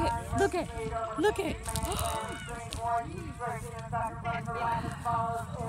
Look at, look at, look at.